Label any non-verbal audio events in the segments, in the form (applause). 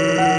Uh...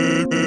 Mm-hmm. (laughs)